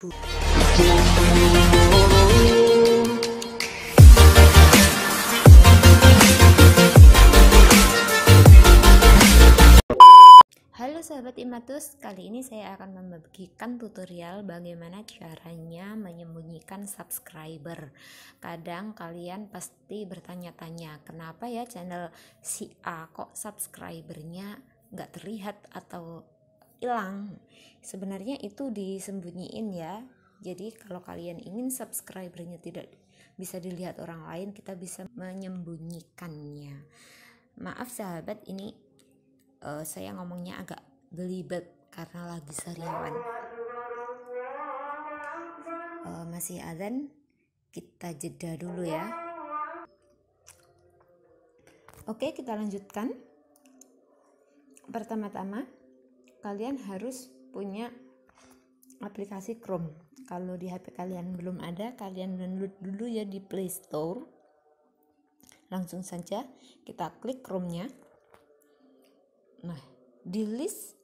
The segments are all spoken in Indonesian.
Halo sahabat Imatus, kali ini saya akan membagikan tutorial bagaimana caranya menyembunyikan subscriber. Kadang kalian pasti bertanya-tanya, kenapa ya channel si A kok subscribernya nggak terlihat atau hilang? Sebenarnya itu disembunyiin ya. Jadi kalau kalian ingin subscribernya tidak bisa dilihat orang lain, kita bisa menyembunyikannya. Maaf sahabat, ini uh, saya ngomongnya agak belibet karena lagi sariawan uh, masih azan kita jeda dulu ya oke kita lanjutkan pertama-tama kalian harus punya aplikasi Chrome kalau di HP kalian belum ada kalian download dulu ya di Play Store langsung saja kita klik Chrome-nya Nah, di list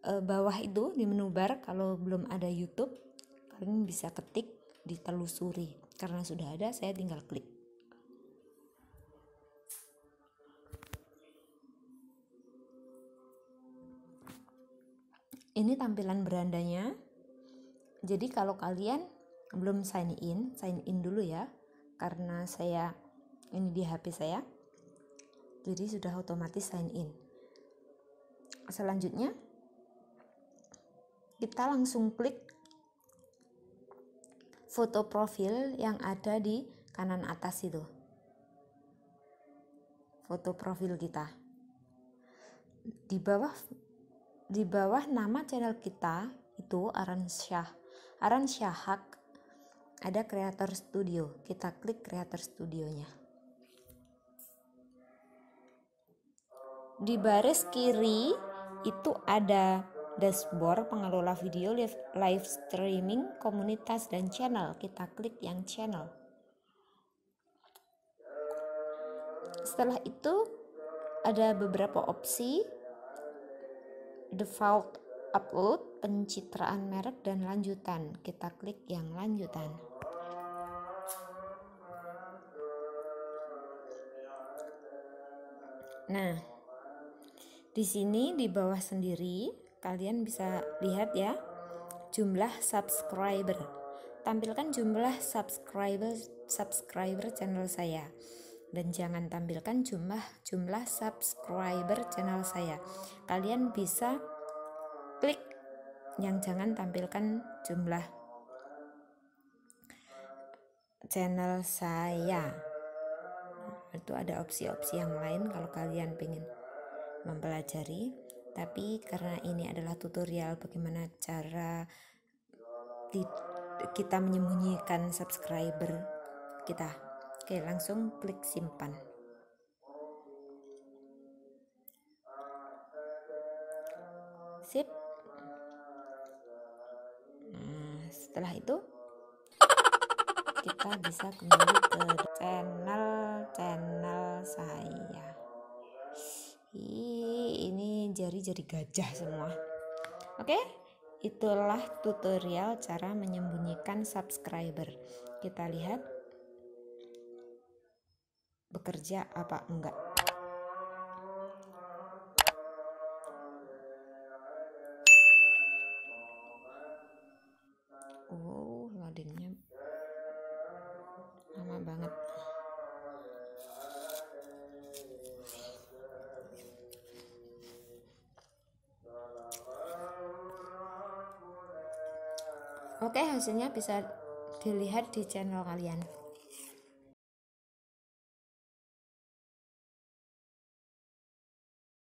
e, bawah itu di menu bar kalau belum ada YouTube, kalian bisa ketik ditelusuri. Karena sudah ada, saya tinggal klik. Ini tampilan berandanya. Jadi kalau kalian belum sign in, sign in dulu ya. Karena saya ini di HP saya. Jadi sudah otomatis sign in selanjutnya kita langsung klik foto profil yang ada di kanan atas itu foto profil kita di bawah di bawah nama channel kita itu Aran Syah. Aran Syahak ada creator studio. Kita klik creator studionya. Di baris kiri itu ada dashboard pengelola video live, live streaming komunitas dan channel. Kita klik yang channel. Setelah itu ada beberapa opsi default upload pencitraan merek dan lanjutan. Kita klik yang lanjutan. Nah di sini di bawah sendiri kalian bisa lihat ya jumlah subscriber. Tampilkan jumlah subscriber subscriber channel saya dan jangan tampilkan jumlah jumlah subscriber channel saya. Kalian bisa klik yang jangan tampilkan jumlah channel saya. Itu ada opsi-opsi yang lain kalau kalian pengen mempelajari tapi karena ini adalah tutorial bagaimana cara kita menyembunyikan subscriber kita oke langsung klik simpan sip nah setelah itu kita bisa kembali ke channel channel saya ini jari-jari gajah semua. Oke, itulah tutorial cara menyembunyikan subscriber. Kita lihat bekerja apa enggak. Oh, loadingnya lama banget. Oke, hasilnya bisa dilihat di channel kalian.